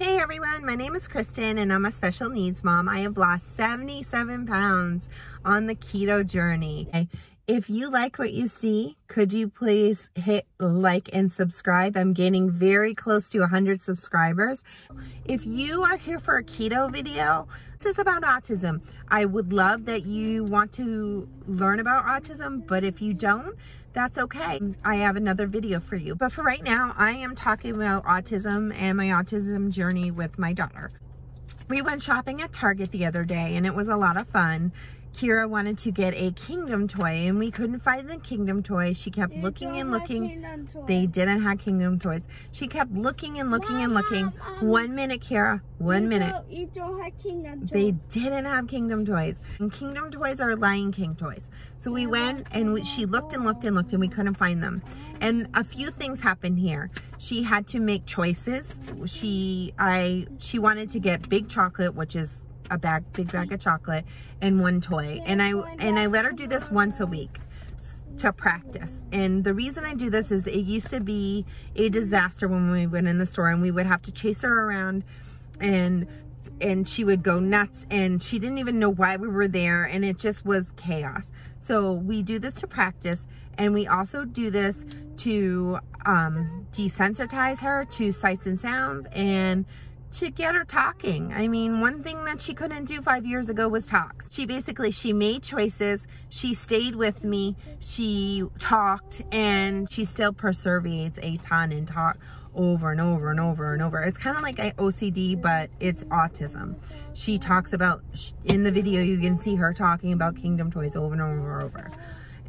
Hey everyone, my name is Kristen and I'm a special needs mom. I have lost 77 pounds on the keto journey. If you like what you see, could you please hit like and subscribe? I'm getting very close to 100 subscribers. If you are here for a keto video, this is about autism. I would love that you want to learn about autism, but if you don't, that's okay. I have another video for you. But for right now, I am talking about autism and my autism journey with my daughter. We went shopping at Target the other day and it was a lot of fun. Keira wanted to get a Kingdom toy and we couldn't find the Kingdom toy. She kept They looking and looking. They didn't have Kingdom toys. She kept looking and looking and looking. Um, One minute, Keira. One minute. don't- You don't have Kingdom toys. They didn't have Kingdom toys. And Kingdom toys are Lion King toys. So we went and we, she looked and looked and looked and we couldn't find them. And a few things happened here. She had to make choices. She I she wanted to get big chocolate, which is a bag big bag of chocolate and one toy. And I and I let her do this once a week to practice. And the reason I do this is it used to be a disaster when we went in the store and we would have to chase her around and and she would go nuts and she didn't even know why we were there and it just was chaos. So we do this to practice and we also do this to um, desensitize her to sights and sounds and to get her talking. I mean, one thing that she couldn't do five years ago was talk. She basically, she made choices. She stayed with me. She talked and she still perseverates a ton and talk over and over and over and over. It's kind of like OCD, but it's autism. She talks about, in the video, you can see her talking about Kingdom Toys over and over and over.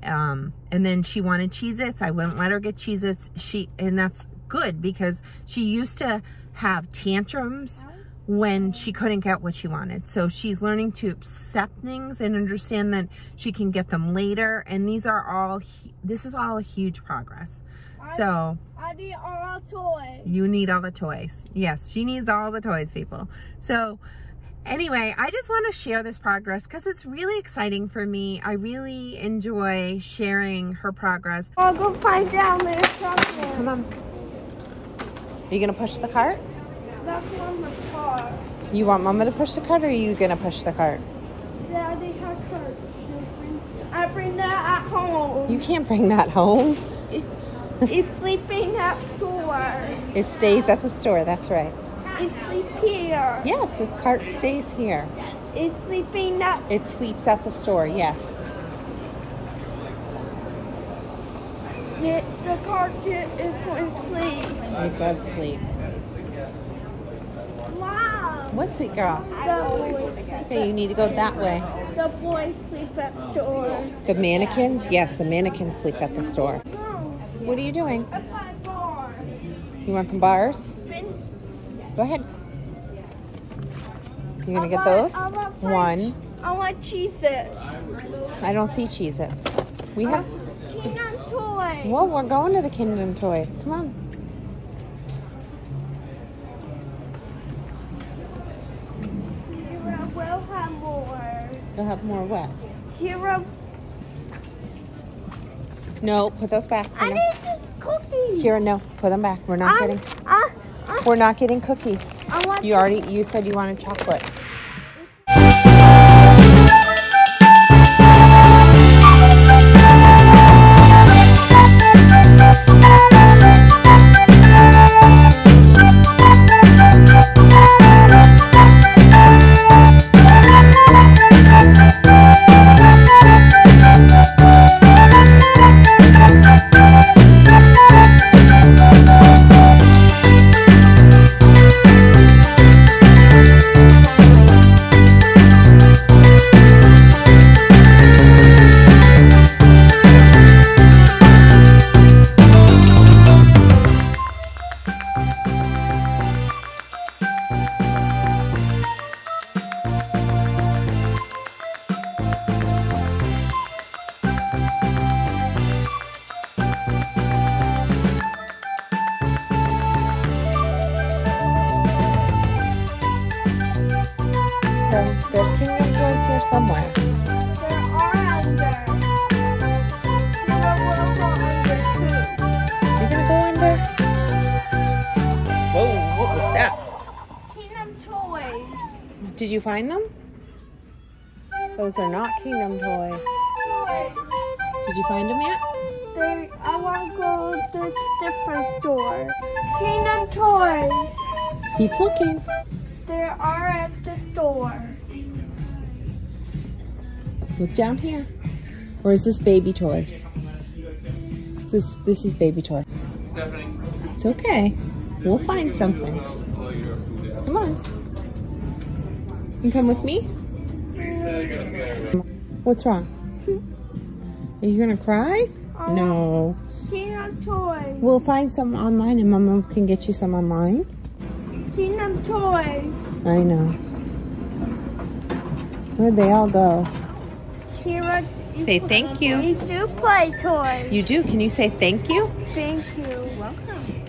Um, and then she wanted Cheez-Its. I wouldn't let her get Cheez-Its. She, and that's good because she used to have tantrums when she couldn't get what she wanted. So she's learning to accept things and understand that she can get them later. And these are all, this is all a huge progress. So I need all toys. you need all the toys. Yes, she needs all the toys, people. So anyway, I just want to share this progress because it's really exciting for me. I really enjoy sharing her progress. I'll go find down there. Come on. Are you going to push the cart? That's on the car. You want mama to push the cart or are you going to push the cart? Daddy has cart. I bring that at home. You can't bring that home. It's sleeping at store. It stays at the store. That's right. It's sleep here. Yes, the cart stays here. It's sleeping at It sleeps at the store. Yes. The, the cart is going to sleep. It does sleep. Wow. What sweet girl? Okay, you need to go that way. the boys sleep at the store. The mannequins? Yes, the mannequins sleep at the store. What are you doing? at my bar. You want some bars? Go ahead. You gonna I get those? One. I want Cheez-Its. I don't see Cheez-Its. We have. Well, we're going to the Kingdom Toys. Come on. Keira will have more. They'll have more what? Keira, No, put those back. I need cookies. Keira, no, put them back. We're not getting. I, I, We're not getting cookies. I want You already. You said you wanted chocolate. There's Kingdom Toys here somewhere. There are under. Keira will go under too. You're gonna go under? Whoa, what was that? Kingdom toys. Did you find them? Those are not Kingdom toys. Did you find them yet? They, I want to go to this different store. Kingdom Toys. Keep looking. They are at the store. Look down here. Or is this baby toys? This, this is baby toy. Stephanie. It's okay. We'll find something. Come on. You come with me? What's wrong? Are you gonna cry? Oh, no. Kingdom Toys. We'll find some online and Mama can get you some online. Kingdom Toys. I know. Where'd they all go? Keira, Say thank you. we do play toys. You do. Can you say thank you? Thank you. Welcome.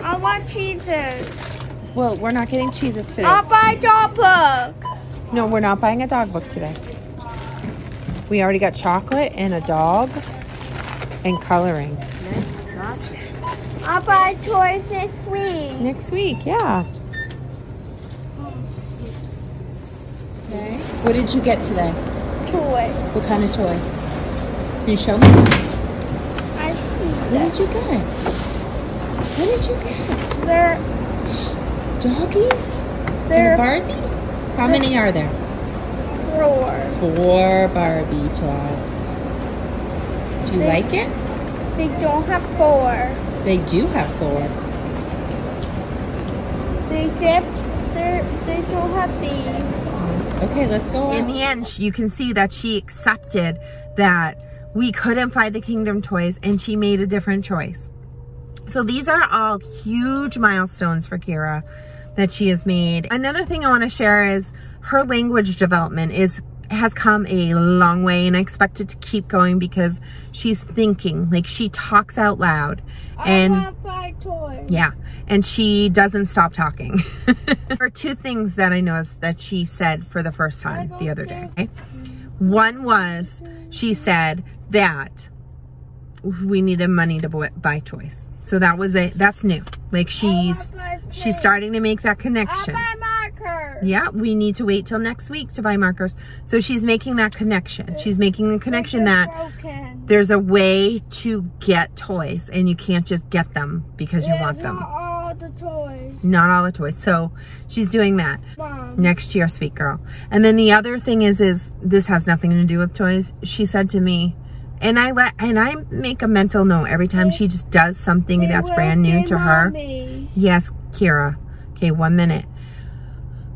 I want cheeses. Well, we're not getting cheeses today. I'll buy dog book. No, we're not buying a dog book today. We already got chocolate and a dog and coloring. I'll buy toys next week. Next week, yeah. Okay. What did you get today? Toy. What kind of toy? Can you show me? I see What did you get? What did you get? They're, Doggies? And a they're Barbie? How many are there? four. Four Barbie dolls. Do you They- like it? They don't have four. They do have four. They dip. They're, they don't have these. Okay, let's go In the end, you can see that she accepted that we couldn't find the Kingdom toys and she made a different choice. So these are all huge milestones for Keira that she has made. Another thing I want to share is her language development is has come a long way and I expect it to keep going because she's thinking like she talks out loud and I want to toys. yeah, and she doesn't stop talking. there are two things that I noticed that she said for the first time the other day. okay? One was she said that we needed money to buy toys. So that was it. That's new. Like she's she's starting to make that connection. Yeah, we need to wait till next week to buy markers. So she's making that connection. She's making the connection that broken. there's a way to get toys and you can't just get them because you They're want them Not all the toys. not all the toys. So she's doing that Mom. next year, sweet girl. And then the other thing is, is this has nothing to do with toys. She said to me, and I let, and I make a mental note every time she just does something They that's brand new to her. Yes, Keira. Okay, one minute.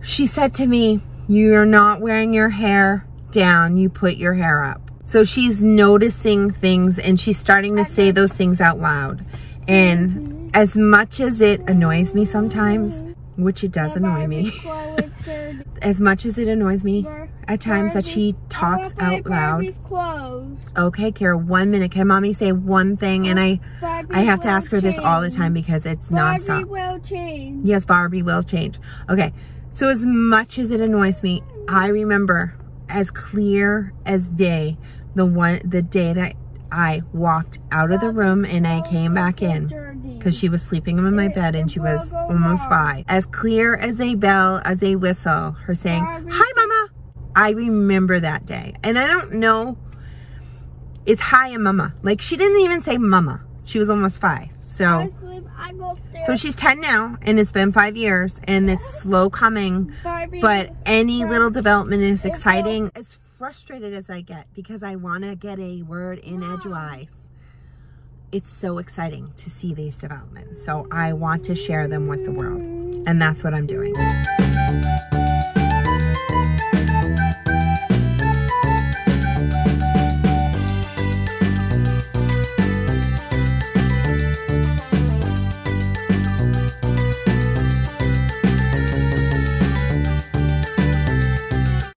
She said to me, you're not wearing your hair down. You put your hair up. So she's noticing things and she's starting to say those things out loud. And as much as it annoys me sometimes, which it does annoy me, Barbie's clothes, they're- as much as it annoys me at times that she talks out loud. Okay, Kara, one minute. Can mommy say one thing? And I, I have to ask her this all the time because it's Barbie nonstop. will change. Yes, Barbie will change. Okay, so as much as it annoys me, I remember as clear as day the one the day that I walked out of the room and I came back in because she was sleeping in my bed and she was almost five. As clear as a bell, as a whistle, her saying, "Hi, Mama." I remember that day, and I don't know. It's hi and Mama. Like she didn't even say Mama. She was almost five, so. So she's 10 now, and it's been five years, and it's slow coming, but any little development is exciting. As frustrated as I get because I want to get a word in edgewise, it's so exciting to see these developments. So I want to share them with the world, and that's what I'm doing.